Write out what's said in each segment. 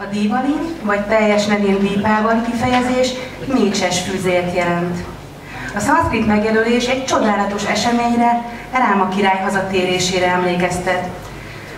A dívali, vagy teljes nevén dípával kifejezés mécses füzért jelent. A szanszkrit megjelölés egy csodálatos eseményre, Ráma király hazatérésére emlékeztet.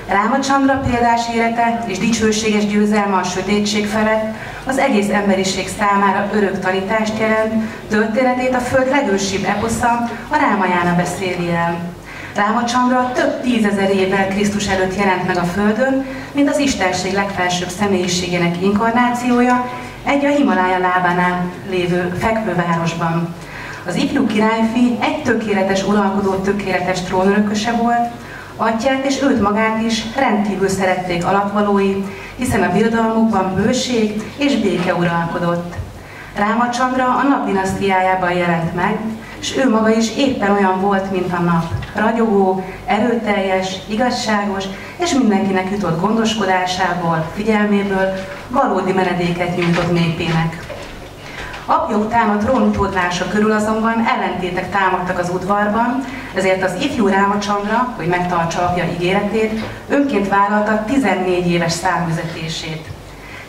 Ráma Csandra példás élete és dicsőséges győzelme a sötétség felett az egész emberiség számára örök tanítást jelent, történetét a föld legősibb eposza, a Rámajána beszéli el. Rámacsandra több tízezer évvel Krisztus előtt jelent meg a Földön, mint az Istenség legfelsőbb személyiségének inkarnációja, egy a Himalája lábánál lévő fekvővárosban. Az ifjú királyfi egy tökéletes uralkodó, tökéletes trónörököse volt, atyát és őt magát is rendkívül szerették alatvalói, hiszen a birodalmukban bőség és béke uralkodott. Rámacsandra a nap dinasztiájában jelent meg, és ő maga is éppen olyan volt, mint a nap. Ragyogó, erőteljes, igazságos, és mindenkinek jutott gondoskodásából, figyelméből valódi menedéket nyújtott népének. Apja után a körül azonban ellentétek támadtak az udvarban, ezért az ifjú Rámacsandra, hogy megtartsa apja ígéretét, önként vállalta 14 éves számüzetését.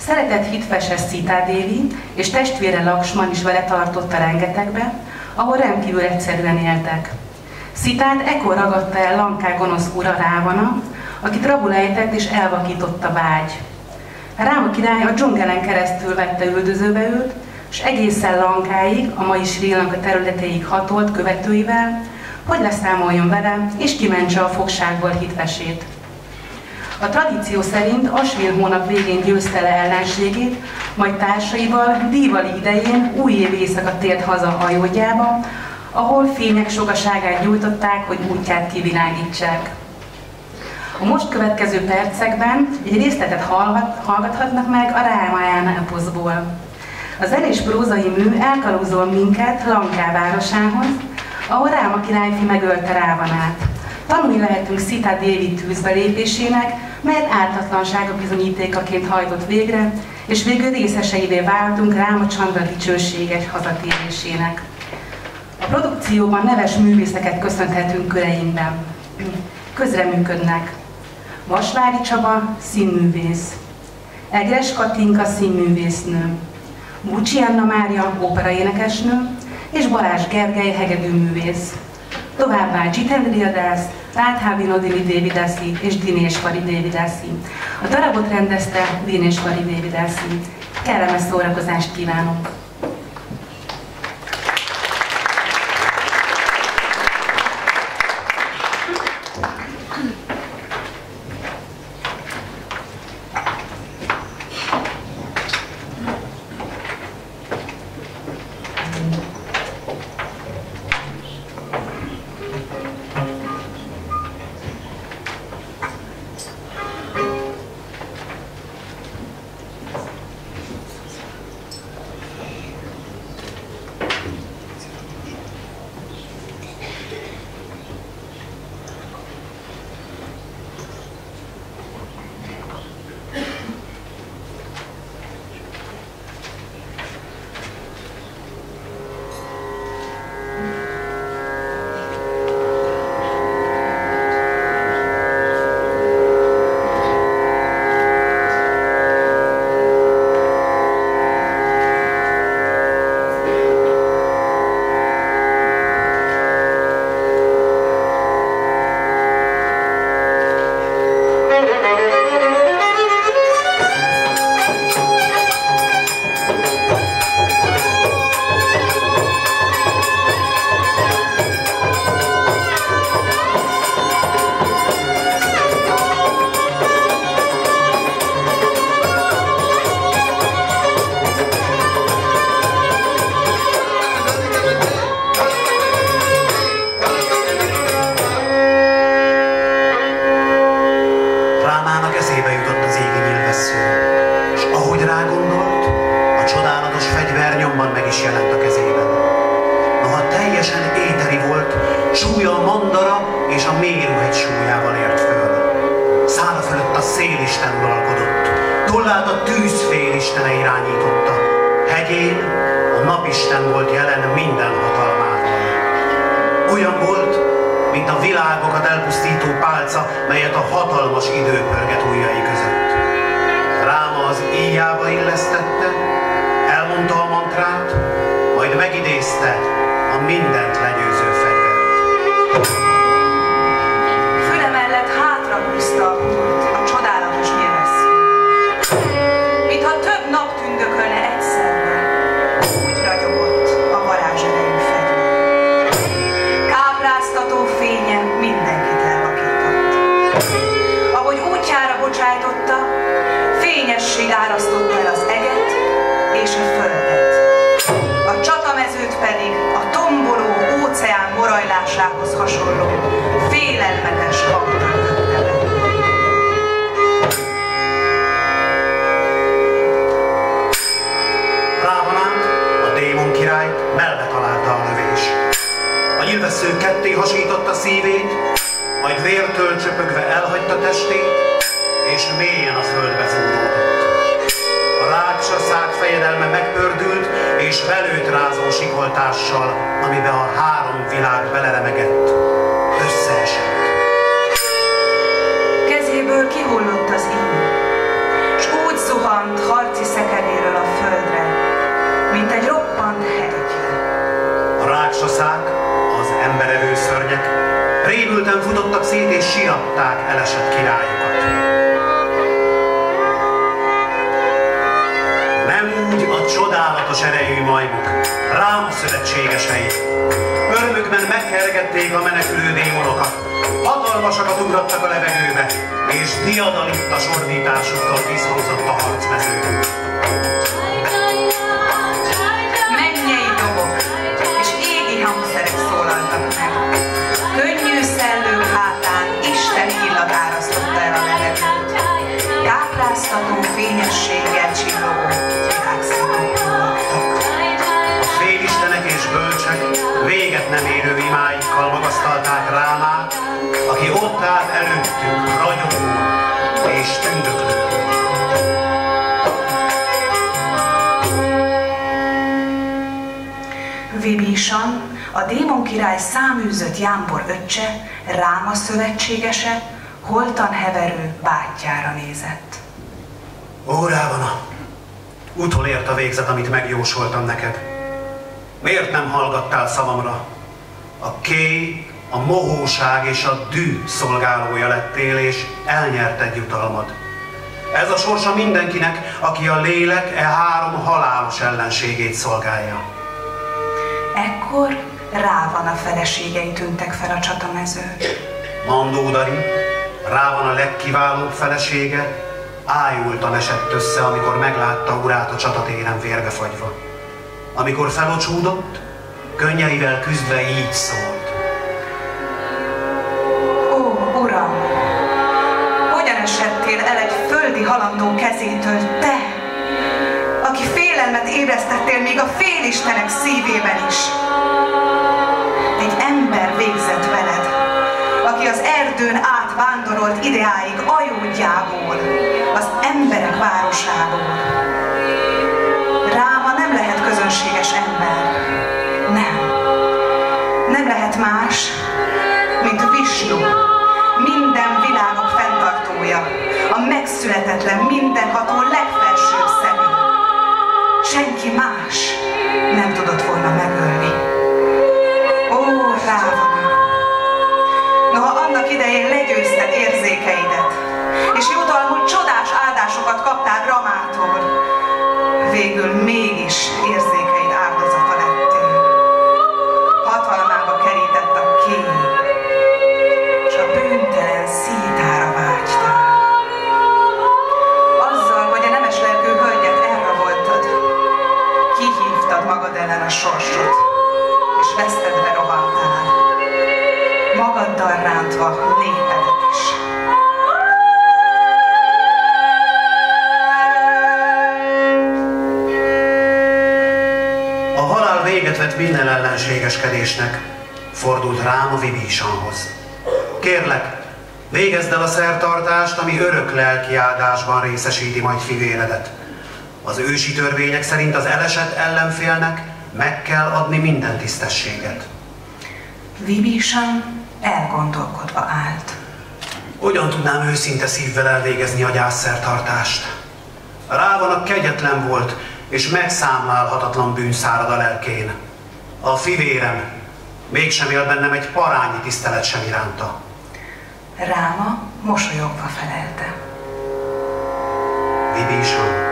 Szeretett hitfeses Szitá Dévi és testvére Laksman is vele tartotta rengetegbe, ahol rendkívül egyszerűen éltek. Szitát ekkor ragadta el Lanká gonosz ura Rávana, akit rabul ejtett és elvakította vágy. Ráma király a dzsungelen keresztül vette üldözőbe őt, és egészen Lankáig, a mai Sri Lanka területeig hatolt követőivel, hogy leszámoljon vele, és kimentse a fogságból hitvesét. A tradíció szerint Asvin hónap végén győzte le ellenségét, majd társaival Dívali idején új év éjszaka tért haza hajódjába, ahol fények sokaságát gyújtották, hogy útját kivilágítsák. A most következő percekben egy részletet hallgathatnak meg a Rámáján eposzból. A zenés prózai mű elkalózol minket Lanká városához, ahol Ráma királyfi megölte Rávanát. Tanulni lehetünk Szita déli tűzbelépésének, melyet ártatlansága bizonyítékaként hajtott végre, és végül részeseivé váltunk Ráma Csandra dicsőséges hazatérésének. A produkcióban neves művészeket köszönhetünk köreinkben. Közreműködnek Vasvári Csaba, színművész, Egres Katinka, színművésznő, Bucsi Anna Mária, operaénekesnő, és Balázs Gergely, hegedűművész. Továbbá Jitendri Adász, Ráthávi Nodini Dévidászi és Dinésvari Dévidászi. A darabot rendezte Dinésvari Dévidászi. Kellemes szórakozást kívánok! Isten uralkodott. Tollát a tűzfél Istene irányította. Hegyén a napisten volt jelen minden hatalmával. Olyan volt, mint a világokat elpusztító pálca, melyet a hatalmas idő pörget ujjai között. Ráma az éjjába illesztette, elmondta a mantrát, majd megidézte a mindent legyőző fegyvert. Morajlásához hasonló félelmetes hang rám szövetségesei. Örömükben megkergették a menekülő démonokat, hatalmasakat ugrattak a levegőbe, és diadalitta sordításukkal visszhangzott a harcmezőn. Imáikkal magasztalták Rámát, aki ott állt előttük ragyogó és tündöklő. Vibísan, a démon király száműzött jámbor öccse, Ráma szövetségese, holtan heverő bátyjára nézett. Ó, Rávana, utolért a végzet, amit megjósoltam neked. Miért nem hallgattál szavamra? A kéj, a mohóság és a dű szolgálója lettél, és elnyerted jutalmad. Ez a sorsa mindenkinek, aki a lélek e három halálos ellenségét szolgálja. Ekkor Rávan a feleségei tűntek fel a csatamezőn. Mandódari, rá van a legkiválóbb felesége, ájultan esett össze, amikor meglátta urát a csatatéren vérbefagyva. Amikor felocsúdott, könnyeivel küzdve így szólt. Ó, Uram! Hogyan esettél el egy földi halandó kezétől, te, aki félelmet ébresztettél még a félistenek szívében is? Egy ember végzett veled, aki az erdőn át vándorolt ideáig ajódjából, az emberek városából. Lehet más, mint Visnu, minden világok fenntartója, a megszületetlen, mindenható legfelsőbb személy. Senki más nem tudott volna megölni. Vett minden ellenségeskedésnek, fordult rám a Vibísanhoz. Kérlek, végezd el a szertartást, ami örök lelki áldásban részesíti majd fivéredet. Az ősi törvények szerint az elesett ellenfélnek meg kell adni minden tisztességet. Vibísan elgondolkodva állt. Hogyan tudnám őszinte szívvel elvégezni a gyászszertartást? Rávanak kegyetlen volt, és megszámlálhatatlan bűn szárad a lelkén. A fivérem, mégsem él bennem egy parányi tisztelet sem iránta. Ráma mosolyogva felelte. Vibísan,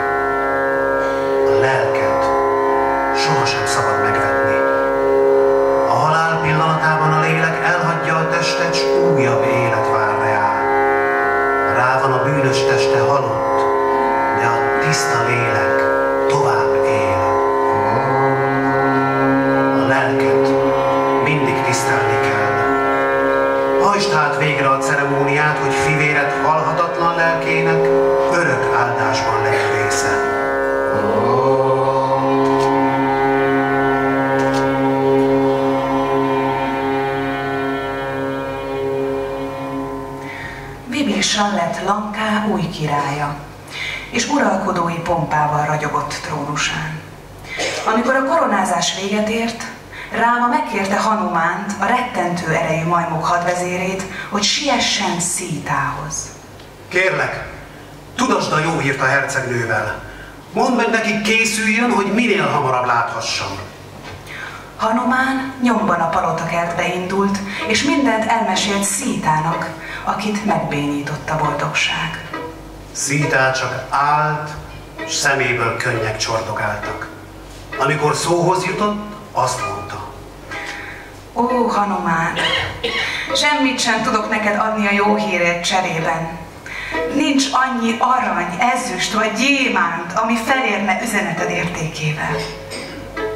és uralkodói pompával ragyogott trónusán. Amikor a koronázás véget ért, Ráma megkérte Hanumánt, a rettentő erejű majmok hadvezérét, hogy siessen Szítához. Kérlek, tudasd a jó hírt a hercegnővel. Mondd meg neki, készüljön, hogy minél hamarabb láthassam. Hanumán nyomban a palotakertbe indult, és mindent elmesélt Szítának, akit megbénított a boldogság. Szítá csak állt, s szeméből könnyek csordogáltak. Amikor szóhoz jutott, azt mondta. Ó, Hanumán, semmit sem tudok neked adni a jó hírért cserében. Nincs annyi arany, ezüst vagy gyémánt, ami felérne üzeneted értékével.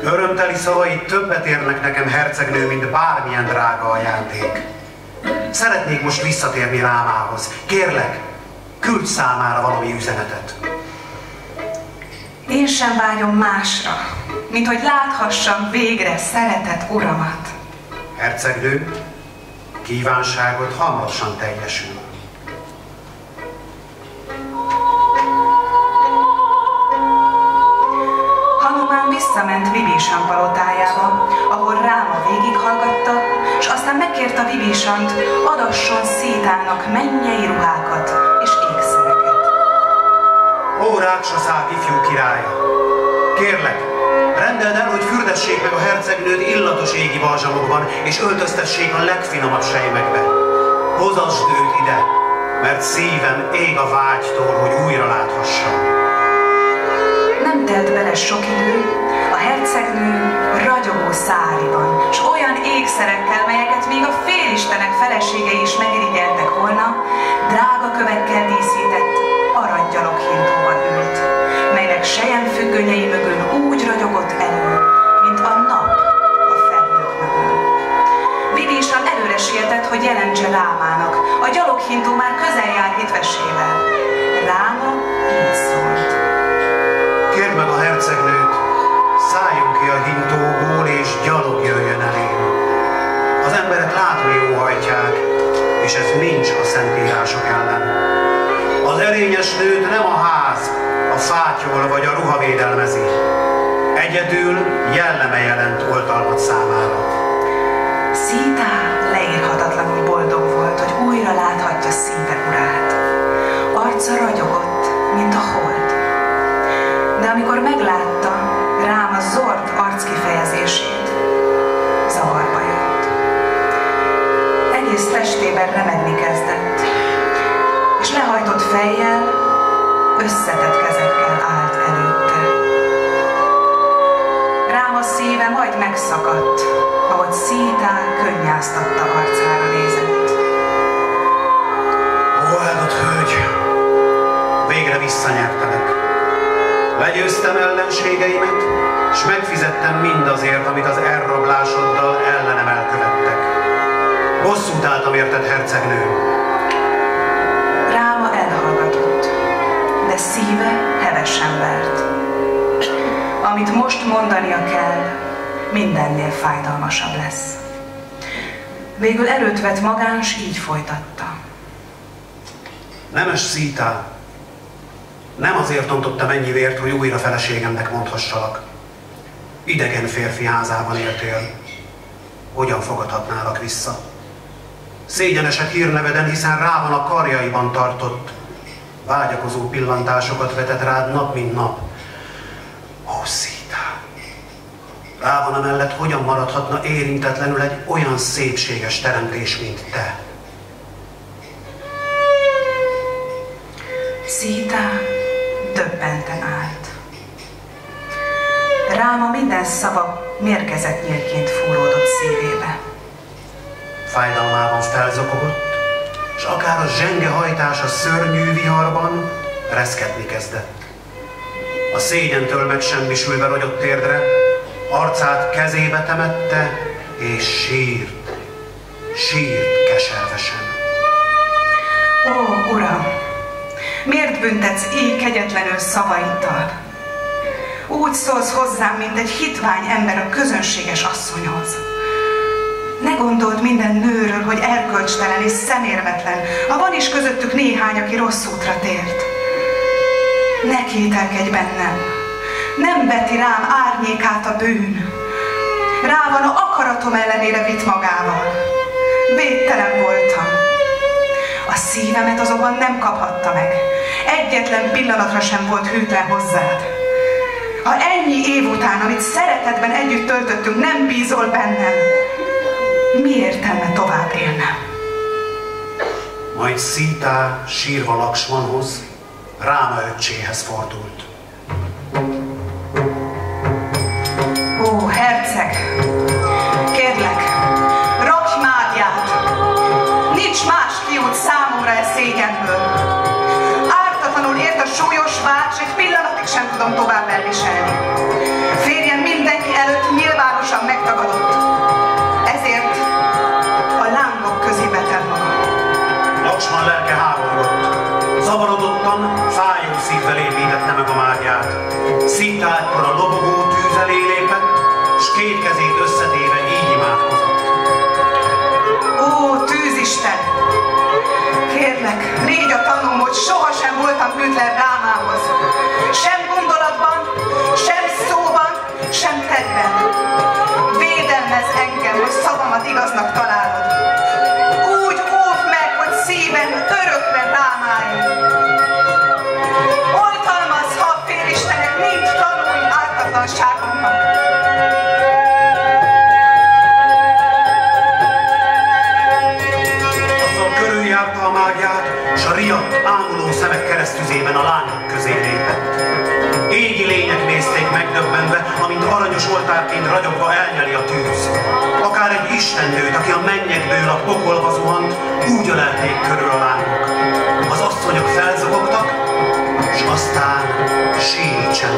Örömteli szavai többet érnek nekem, hercegnő, mint bármilyen drága ajándék. Szeretnék most visszatérni Rámához. Kérlek, küldj számára valami üzenetet. Én sem vágyom másra, mint hogy láthassam végre szeretett uramat. Hercegnő, kívánságod hamarosan teljesül. Hanumán visszament Vibésan palotájába, ahol Ráma végighallgatta, és aztán megkérte Vibésant, adasson Szítának mennyei ruhákat és. Ó, Ráksaszák ifjú királya! Kérlek, rendeld el, hogy fürdessék meg a hercegnőt illatos égi balzsamokban, és öltöztessék a legfinomabb sejmekbe. Hozasd őt ide, mert szívem ég a vágytól, hogy újra láthassam. Nem telt bele sok idő, a hercegnő ragyogó száriban, s olyan ékszerekkel, melyeket még a félistenek feleségei is megirigyeltek volna, drága kövekkel díszített melynek sejem függönyei mögül úgy ragyogott elő, mint a nap a felhők mögül. Vidésan előre sietett, hogy jelentse Rámának, a gyaloghintó már közel jár hitvesével. Legyőztem ellenségeimet, és megfizettem mindazért, amit az elrablásoddal ellenem elkövettek. Bosszút álltam érted, hercegnő. Ráma elhallgatott, de szíve hevesen vert. Amit most mondania kell, mindennél fájdalmasabb lesz. Végül erőt vett magán, s így folytatta. Nemes szítá, nem azért ontottam ennyi vért, hogy újra feleségemnek mondhassalak. Idegen férfi házában éltél. Hogyan fogadhatnálak vissza? Szégyenesek hírneveden, hiszen rá van a karjaiban tartott. vágyakozó pillantásokat vetett rád nap, mint nap. Ó, Szítá! Rá van amellett, hogyan maradhatna érintetlenül egy olyan szépséges teremtés, mint te. Szítá döbbenten állt. Ráma minden szava mérgezett nyílként fúródott szívébe. Fájdalmában felzokogott, és akár a zsenge hajtása szörnyű viharban reszketni kezdett. A szégyentől megsemmisülve rogyott térdre, arcát kezébe temette, és sírt, sírt keservesen. Ó, Uram, miért büntetsz így kegyetlenül szavaiddal? Úgy szólsz hozzám, mint egy hitvány ember a közönséges asszonyhoz. Ne gondold minden nőről, hogy erkölcstelen és szemérmetlen, ha van is közöttük néhány, aki rossz útra tért. Ne kételkedj bennem, nem veti rám árnyékát a bűn. Rá van a akaratom ellenére vitt magával. Védtelen voltam. A szívemet azonban nem kaphatta meg. Egyetlen pillanatra sem volt hűtlen hozzád. Ha ennyi év után, amit szeretetben együtt töltöttünk, nem bízol bennem, mi értelme tovább élnem? Majd Szítá sírva Laksmanhoz, Ráma öccséhez fordult. Voltam keresztüzében a lányok közé lépett. Égi lények nézték megdöbbenve, amint aranyos oltárként ragyogva elnyeli a tűz. Akár egy istennőt, aki a mennyekből a pokolba zuhant, úgy ölelték körül a lángok. Az asszonyok felzokogtak, és aztán síri csend.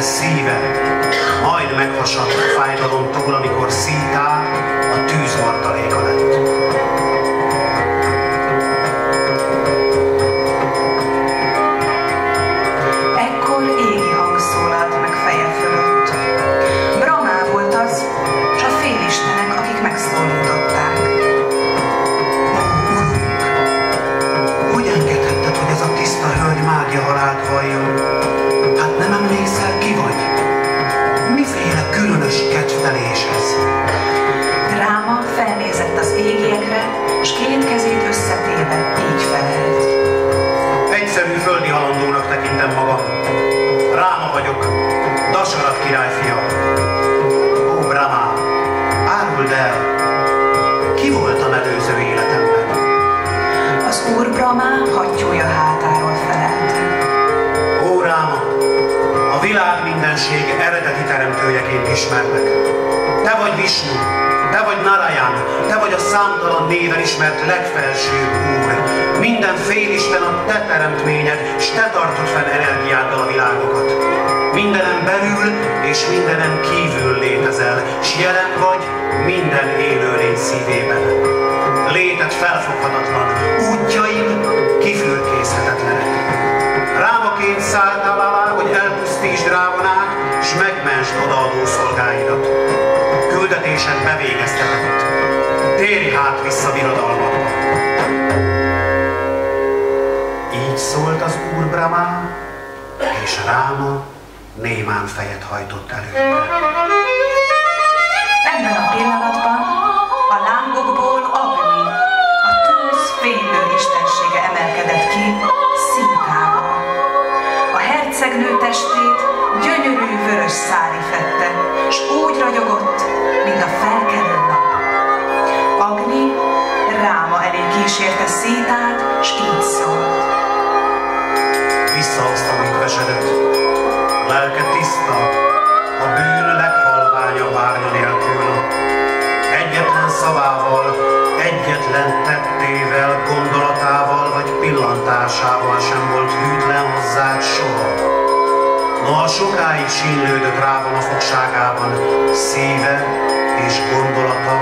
Követte, de szíve majd meghasadt a fájdalomtól, amikor szítá a tűz martaléka király fia. Ó, Brahma, áruld el, ki voltam előző életemben? Az úr Brahma hattyúja hátáról felelt. Ó, Ráma, a világ mindenség eredeti teremtőjeként ismerlek. Te vagy Visnu, te vagy Narayan, te vagy a számtalan néven ismert legfelsőbb úr. Minden félisten a te teremtményed, s te tartod fel energiáddal a világokat. Mindenen belül és mindenen kívül létezel, s jelen vagy minden élőlény szívében. Léted felfoghatatlan, útjaid kifürkészhetetlenek. Rámaként szálltál alá, hogy elpusztítsd Rávanát, s megmensd odaadó szolgáidat. Küldetésed bevégeztetett. Térj hát vissza birodalmadba. az úr Brahma, és Ráma némán fejet hajtott előtte. Ebben a pillanatban a lángokból Agni, a tűz fénylő istensége emelkedett ki szintával. A hercegnő testét gyönyörű vörös szári fette, s úgy ragyogott, mint a felkelő nap. Agni Ráma elé kísérte Szítát, s így szólt. Visszahoztam, mint vesedett. Lelke tiszta, a bűn leghalványabb árnya nélkül. Egyetlen szavával, egyetlen tettével, gondolatával vagy pillantásával sem volt hűtlen hozzád soha. Noha sokáig sínlődött rában a fogságában, szíve és gondolata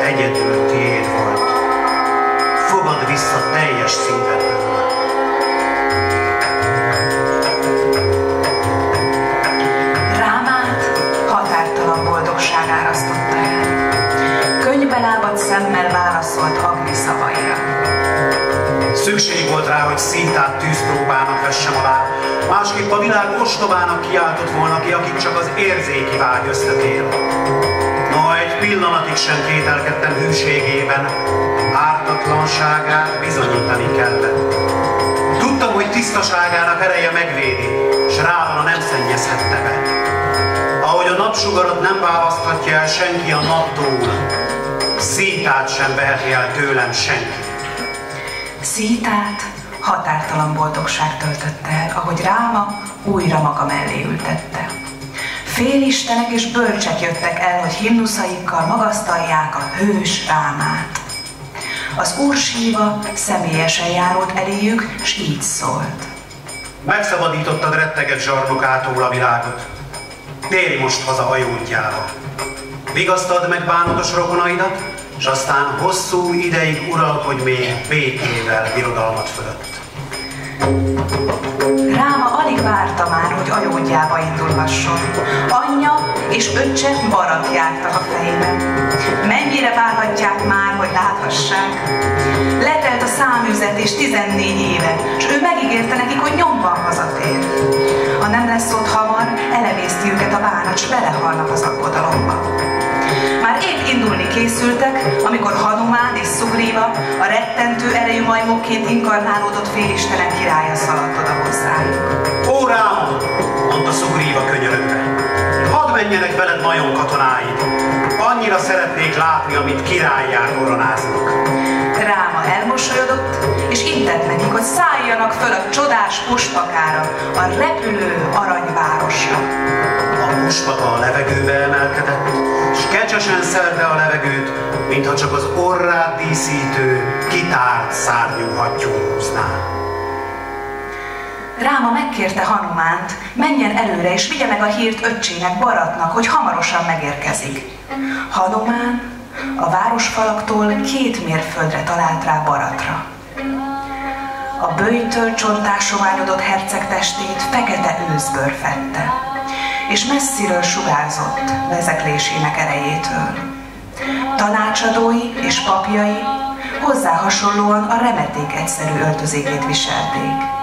egyedül tiéd volt. Fogad vissza teljes szívedből. Szintát tűzpróbának vessem alá, másképp a világ ostobának kiáltott volna ki, akik csak az érzéki vágy ösztökél. Noha egy pillanatig sem kételkedtem hűségében, ártatlanságát bizonyítani kellett. Tudtam, hogy tisztaságának ereje megvédi, s Rávana nem szennyezhette be. Ahogy a napsugarat nem választhatja el senki a naptól, szítát sem veheti el tőlem senki. Szítát határtalan boldogság töltötte el, ahogy Ráma újra maga mellé ültette. Félistenek és bölcsek jöttek el, hogy himnuszaikkal magasztalják a hős Rámát. Az úr síva személyesen járult eléjük, s így szólt. Megszabadítottad retteget zsarnokától a világot. Térj most haza hajódjába. Vigasztad meg bánatos rokonaidat, és aztán hosszú ideig uralkodj még békével birodalmat fölött. Ráma alig várta már, hogy ajódjába indulhasson. Anyja és öccse barat jártak a fejében. Mennyire várhatják már, hogy láthassák? Letelt a számüzet és 14 éve, és ő megígérte nekik, hogy nyomban hazatér. Ha nem lesz ott hamar, elemészti őket a bánat, s belehalnak az aggodalomba. Már épp indulni készültek, amikor Hanumán és Szugríva, a rettentő erejű majmokként inkarnálódott félistenek királya szaladt oda hozzájuk. Ó, Rám! mondta Szugríva könyörögve. Hadd menjenek veled majom katonáid. Annyira szeretnék látni, amit királyjá koronáznak. Ráma elmosolyodott, és intett nekik, hogy szálljanak föl a csodás puspakára, a repülő aranyvárosra. A puspaka a levegőbe emelkedett, és kecsesen szelte a levegőt, mintha csak az orrát díszítő, kitárt szárnyú hattyú húzná. Ráma megkérte Hanumánt, menjen előre és vigye meg a hírt öccsének, Baratnak, hogy hamarosan megérkezik. Hanumán a városfalaktól két mérföldre talált rá Baratra. A bőjtől csontásoványodott herceg testét fekete őszbőr fette, és messziről sugárzott vezeklésének erejétől. Tanácsadói és papjai hozzá hasonlóan a remeték egyszerű öltözékét viselték.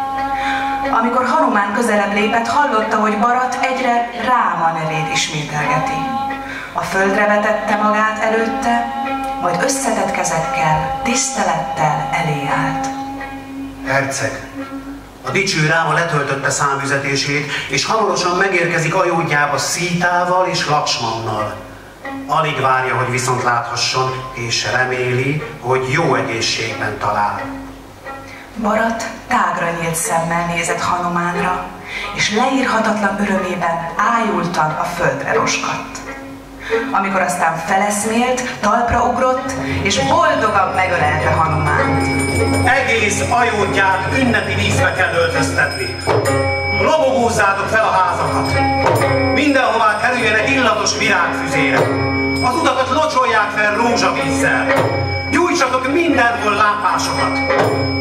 Amikor Hanumán közelebb lépett, hallotta, hogy Barat egyre Ráma nevét ismételgeti. A földre vetette magát előtte, majd összetett kezekkel, tisztelettel elé állt. Herceg, a dicső Ráma letöltötte számüzetését, és hamarosan megérkezik ajódjába Szítával és Laksmannal. Alig várja, hogy viszont láthasson, és reméli, hogy jó egészségben talál. Barat tágra nyílt szemmel nézett Hanumánra, és leírhatatlan örömében ájultan a földre roskadt. Amikor aztán feleszmélt, talpra ugrott, és boldogan megölelte Hanumánt. Egész ajódját ünnepi vízbe kell öltöztetni. Lobogózzátok fel a házakat. Mindenhová kerüljenek illatos virágfüzére. Az utakat locsolják fel rózsavízzel. Gyújtsatok mindenhol lámpásokat.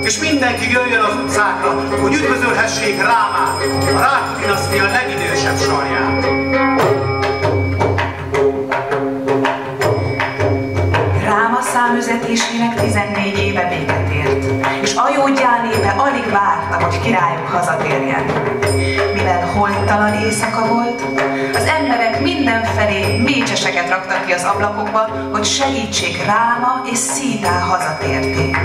És mindenki jöjjön az utcákra, hogy üdvözölhessék Rámát, a Rákó dinasztia legidősebb sarját. Ráma számüzetésének 14 éve véget ért, és ajódján éve alig várta, hogy királyuk hazatérjen. Raktak ki az ablakokba, hogy segítsék Ráma és Szítá hazatértét.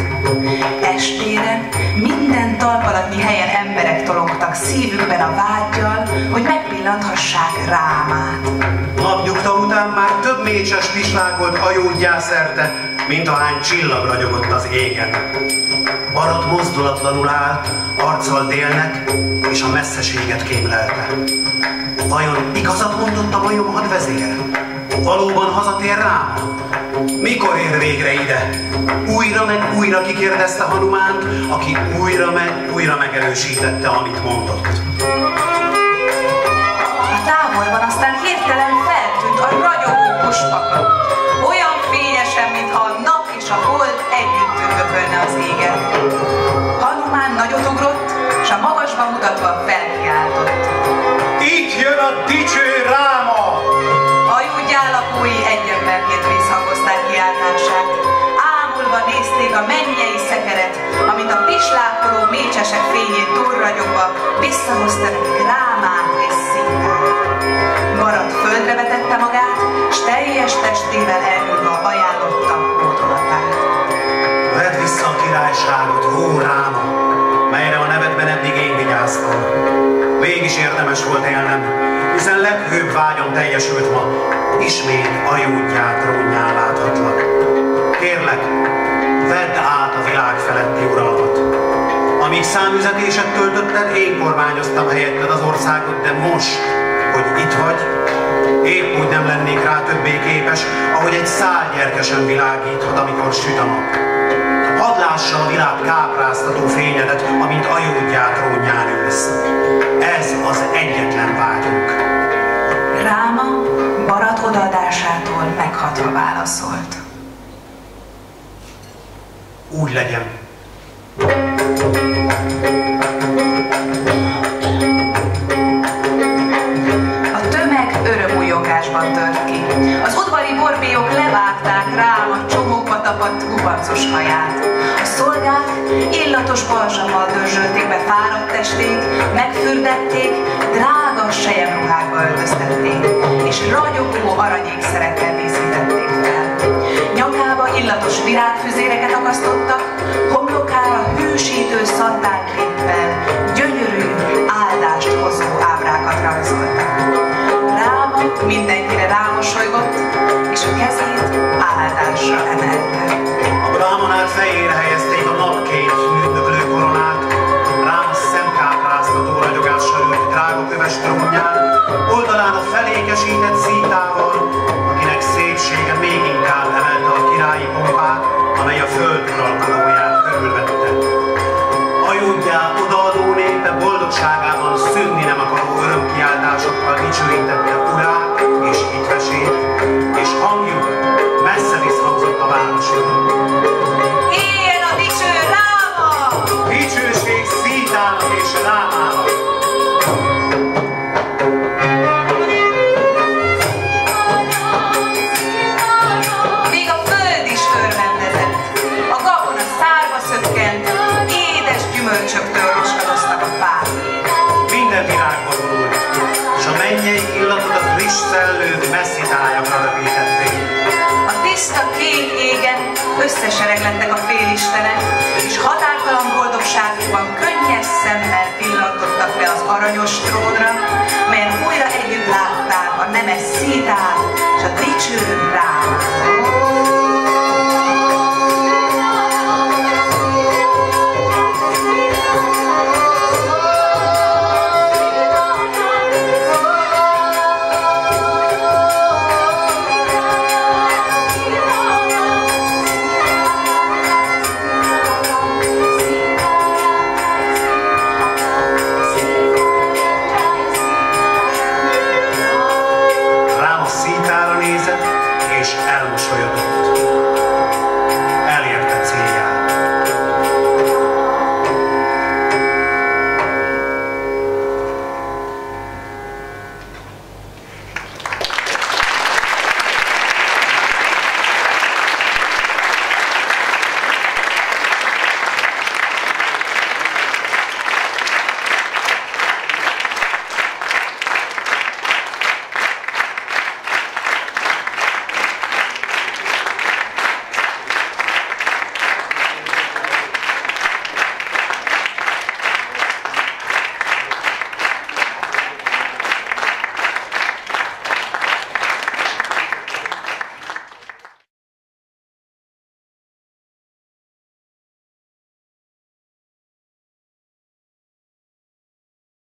Estére minden talpalatnyi helyen emberek tolongtak szívükben a vágyjal, hogy megpillanthassák Rámát. Napnyugta után már több mécses pislágolt ajódjá szerte, mint ahány csillag ragyogott az égen. Barat mozdulatlanul állt, arccal délnek, és a messzeséget kémlelte. Vajon igazat mondott a majom hadvezér? Valóban hazatér rám? Mikor ér végre ide? Újra meg újra kikérdezte Hanumánt, aki újra meg újra megerősítette, amit mondott. A távolban aztán hirtelen feltűnt a ragyogó puspaka. Olyan fényesen, mintha a nap és a hold együtt tündökölne az égen. Hanumán nagyot ugrott, és a magasba mutatva felkiáltott. Itt jön a dicső pislákoló mécsesek fényét túlragyogva visszahozta nekik Rámát és Szintát. Marat földre vetette magát, s teljes testével elnyúlva ajánlotta hódolatát. Vedd vissza a királyságot, ó Ráma, melyre a nevedben eddig én vigyáztam. Mégis érdemes volt élnem, hiszen leghőbb vágyam teljesült ma, ismét ajúdját trónján láthatlak. Kérlek, vedd át a világ feletti uralmat. Amíg számüzetésed töltötted, én kormányoztam helyetted az országot, de most, hogy itt vagy, épp úgy nem lennék rá többé képes, ahogy egy szál gyerkesen világíthat, amikor süt a nap. Hadd lássa a világ kápráztató fényedet, amint ajódját trónján ülsz. Ez az egyetlen vágyunk. Ráma Barat odaadásától meghatva válaszolt. Úgy legyen. A tömeg örömújongásban tört. Az udvari borbélyok levágták rám a csomókba tapadt gubancos haját. A szolgák illatos balzsammal dörzsölték be fáradt testét, megfürdették, drága sejemruhákba öltöztették, és ragyogó aranyékszerekkel díszítették. Nyakába illatos virágfüzéreket akasztottak, homlokára hűsítő szantárképpel gyönyörű, áldást hozó ábrákat rajzoltak. Ráma mindenkire rámosolygott, és a kezét áldásra emelte. A brámonár fejére helyezték a napként üldöklő koronát, rám szemkápráztató ragyogással ült drága köves trónján, oldalán a felékesített szítával, akinek szépsége még inkább emelte a királyi pompát, amely a föld uralkodóját körülvette. Ajudjá odaadó népe boldogságában szűnni nem akaró örömkiáltásokkal dicsőítette urát és hitvesét, és hangjuk messze visszhangzott a városról. Éljen a dicső Ráma! Dicsőség Szítának és Rámának! Nemes szítát és a dicső rámát.